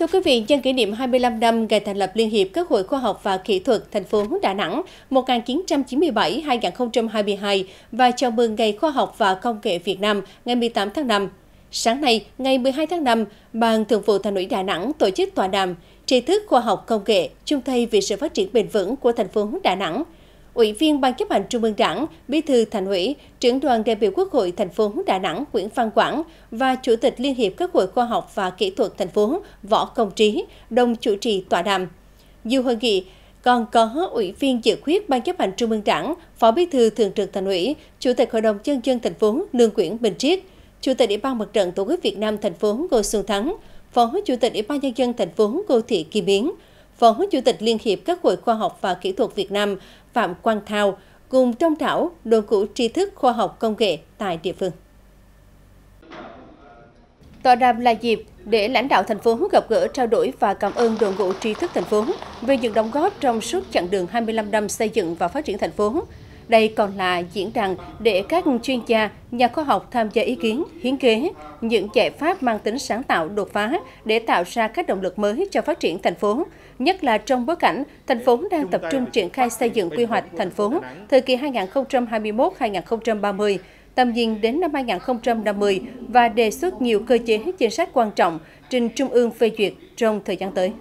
Thưa quý vị, nhân kỷ niệm 25 năm ngày thành lập Liên hiệp các hội khoa học và kỹ thuật thành phố Đà Nẵng 1997-2022 và chào mừng Ngày Khoa học và Công nghệ Việt Nam ngày 18 tháng 5. Sáng nay, ngày 12 tháng 5, Ban Thường vụ Thành ủy Đà Nẵng tổ chức tọa đàm tri thức khoa học công nghệ chung tay vì sự phát triển bền vững của thành phố Đà Nẵng – Ủy viên Ban chấp hành Trung ương Đảng, Bí thư Thành ủy, trưởng đoàn đại biểu Quốc hội thành phố Đà Nẵng Nguyễn Văn Quảng và Chủ tịch Liên hiệp các hội khoa học và kỹ thuật thành phố Võ Công Trí đồng chủ trì tọa đàm. Dù hội nghị còn có Ủy viên dự khuyết Ban chấp hành Trung ương Đảng, Phó Bí thư Thường trực Thành ủy, Chủ tịch Hội đồng nhân dân thành phố Lương Quyển Bình Triết, Chủ tịch Ủy ban Mặt trận Tổ quốc Việt Nam thành phố Ngô Xuân Thắng, Phó Chủ tịch Ủy ban nhân dân thành phố Ngô Thị Kim Biến, Phó Chủ tịch Liên hiệp các hội khoa học và kỹ thuật Việt Nam Phạm Quang Thao cùng trong thảo đội ngũ tri thức khoa học công nghệ tại địa phương. Tọa đàm là dịp để lãnh đạo thành phố gặp gỡ trao đổi và cảm ơn đội ngũ tri thức thành phố về những đóng góp trong suốt chặng đường 25 năm xây dựng và phát triển thành phố, đây còn là diễn đàn để các chuyên gia, nhà khoa học tham gia ý kiến, hiến kế, những giải pháp mang tính sáng tạo đột phá để tạo ra các động lực mới cho phát triển thành phố, nhất là trong bối cảnh thành phố đang tập trung triển khai xây dựng quy hoạch thành phố thời kỳ 2021-2030, tầm nhìn đến năm 2050 và đề xuất nhiều cơ chế chính sách quan trọng trình Trung ương phê duyệt trong thời gian tới.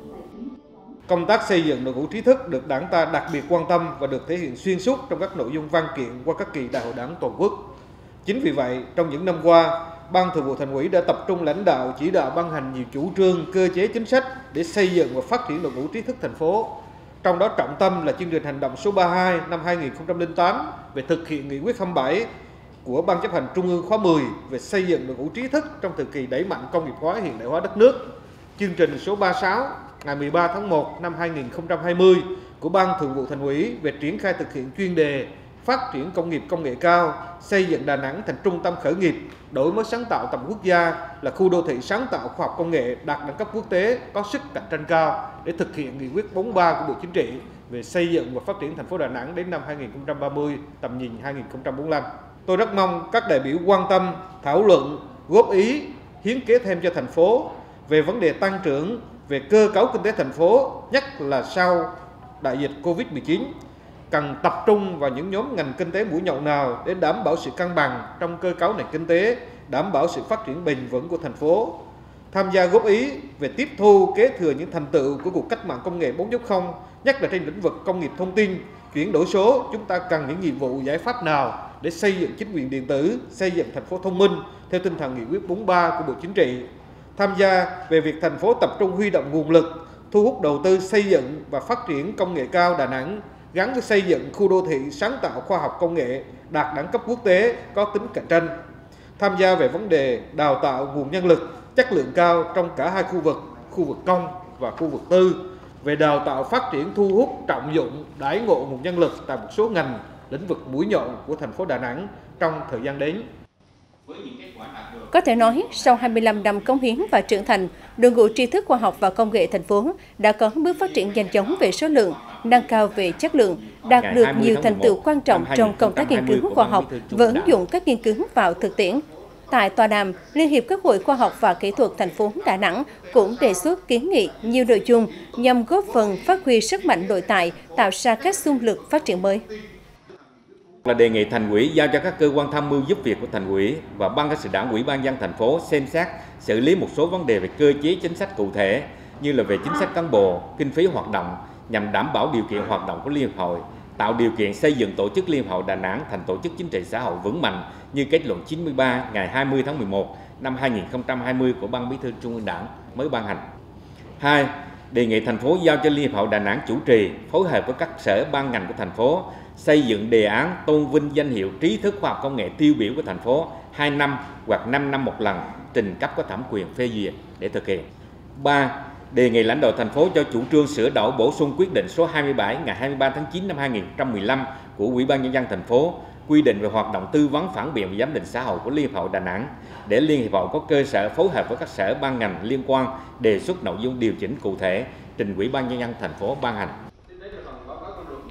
Công tác xây dựng đội ngũ trí thức được Đảng ta đặc biệt quan tâm và được thể hiện xuyên suốt trong các nội dung văn kiện qua các kỳ đại hội Đảng toàn quốc. Chính vì vậy, trong những năm qua, Ban Thường vụ Thành ủy đã tập trung lãnh đạo chỉ đạo ban hành nhiều chủ trương, cơ chế chính sách để xây dựng và phát triển đội ngũ trí thức thành phố. Trong đó trọng tâm là chương trình hành động số 32 năm 2008 về thực hiện nghị quyết 27 của Ban chấp hành Trung ương khóa 10 về xây dựng đội ngũ trí thức trong thời kỳ đẩy mạnh công nghiệp hóa hiện đại hóa đất nước. Chương trình số 36 ngày 13 tháng 1 năm 2020 của Ban Thường vụ Thành ủy về triển khai thực hiện chuyên đề phát triển công nghiệp công nghệ cao, xây dựng Đà Nẵng thành trung tâm khởi nghiệp, đổi mới sáng tạo tầm quốc gia là khu đô thị sáng tạo khoa học công nghệ đạt đẳng cấp quốc tế, có sức cạnh tranh cao để thực hiện nghị quyết 43 của Bộ Chính trị về xây dựng và phát triển thành phố Đà Nẵng đến năm 2030, tầm nhìn 2045. Tôi rất mong các đại biểu quan tâm, thảo luận, góp ý, hiến kế thêm cho thành phố về vấn đề tăng trưởng về cơ cấu kinh tế thành phố, nhất là sau đại dịch Covid-19, cần tập trung vào những nhóm ngành kinh tế mũi nhọn nào để đảm bảo sự cân bằng trong cơ cấu nền kinh tế, đảm bảo sự phát triển bền vững của thành phố. Tham gia góp ý về tiếp thu kế thừa những thành tựu của cuộc cách mạng công nghệ 4.0, nhất là trên lĩnh vực công nghiệp thông tin, chuyển đổi số, chúng ta cần những nhiệm vụ giải pháp nào để xây dựng chính quyền điện tử, xây dựng thành phố thông minh theo tinh thần nghị quyết 43 của Bộ Chính trị tham gia về việc thành phố tập trung huy động nguồn lực, thu hút đầu tư xây dựng và phát triển công nghệ cao Đà Nẵng gắn với xây dựng khu đô thị sáng tạo khoa học công nghệ đạt đẳng cấp quốc tế có tính cạnh tranh. Tham gia về vấn đề đào tạo nguồn nhân lực chất lượng cao trong cả hai khu vực, khu vực công và khu vực tư về đào tạo phát triển thu hút trọng dụng đãi ngộ nguồn nhân lực tại một số ngành lĩnh vực mũi nhọn của thành phố Đà Nẵng trong thời gian đến. Có thể nói, sau 25 năm cống hiến và trưởng thành, đội ngũ tri thức khoa học và công nghệ thành phố đã có bước phát triển nhanh chóng về số lượng, nâng cao về chất lượng, đạt được nhiều thành tựu quan trọng trong công tác nghiên cứu khoa học và ứng dụng các nghiên cứu vào thực tiễn. Tại tòa đàm, Liên hiệp các hội khoa học và kỹ thuật thành phố Đà Nẵng cũng đề xuất kiến nghị nhiều nội dung nhằm góp phần phát huy sức mạnh nội tại, tạo ra các xung lực phát triển mới là đề nghị thành ủy giao cho các cơ quan tham mưu giúp việc của thành ủy và ban các sự đảng ủy ban dân thành phố xem xét xử lý một số vấn đề về cơ chế chính sách cụ thể như là về chính sách cán bộ, kinh phí hoạt động nhằm đảm bảo điều kiện hoạt động của Liên hội, tạo điều kiện xây dựng tổ chức Liên hội Đà Nẵng thành tổ chức chính trị xã hội vững mạnh như kết luận 93 ngày 20 tháng 11 năm 2020 của Ban Bí thư Trung ương Đảng mới ban hành. 2. Đề nghị thành phố giao cho Liên hội Đà Nẵng chủ trì phối hợp với các sở ban ngành của thành phố xây dựng đề án tôn vinh danh hiệu trí thức khoa học công nghệ tiêu biểu của thành phố 2 năm hoặc 5 năm một lần trình cấp có thẩm quyền phê duyệt để thực hiện. 3. Đề nghị lãnh đạo thành phố cho chủ trương sửa đổi bổ sung quyết định số 27 ngày 23 tháng 9 năm 2015 của Ủy ban nhân dân thành phố quy định về hoạt động tư vấn phản biện và giám định xã hội của Liên hiệp hội Đà Nẵng để Liên hiệp hội có cơ sở phối hợp với các sở ban ngành liên quan đề xuất nội dung điều chỉnh cụ thể trình Ủy ban nhân dân thành phố ban hành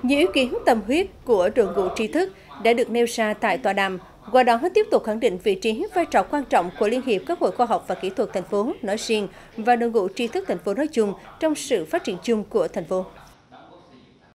những ý kiến tâm huyết của đội ngũ tri thức đã được nêu ra tại tọa đàm, Qua đó tiếp tục khẳng định vị trí vai trò quan trọng của Liên hiệp các hội khoa học và kỹ thuật thành phố nói riêng và đội ngũ tri thức thành phố nói chung trong sự phát triển chung của thành phố.